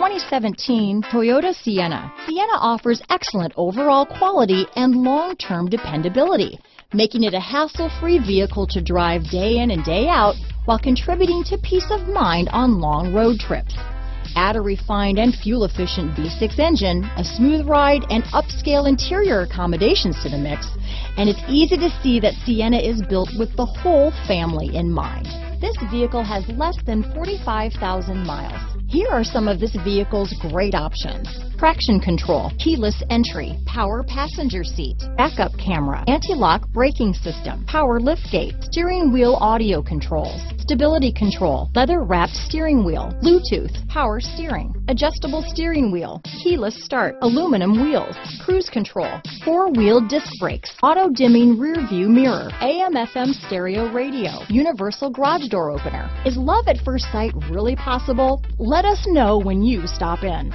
2017 Toyota Sienna. Sienna offers excellent overall quality and long-term dependability, making it a hassle-free vehicle to drive day in and day out while contributing to peace of mind on long road trips. Add a refined and fuel-efficient V6 engine, a smooth ride, and upscale interior accommodations to the mix, and it's easy to see that Sienna is built with the whole family in mind. This vehicle has less than 45,000 miles. Here are some of this vehicle's great options. Traction control, keyless entry, power passenger seat, backup camera, anti-lock braking system, power liftgate, steering wheel audio controls, stability control, leather wrapped steering wheel, Bluetooth, power steering, adjustable steering wheel, keyless start, aluminum wheels, cruise control, four wheel disc brakes, auto dimming rear view mirror, AM FM stereo radio, universal garage door opener. Is love at first sight really possible? Let us know when you stop in.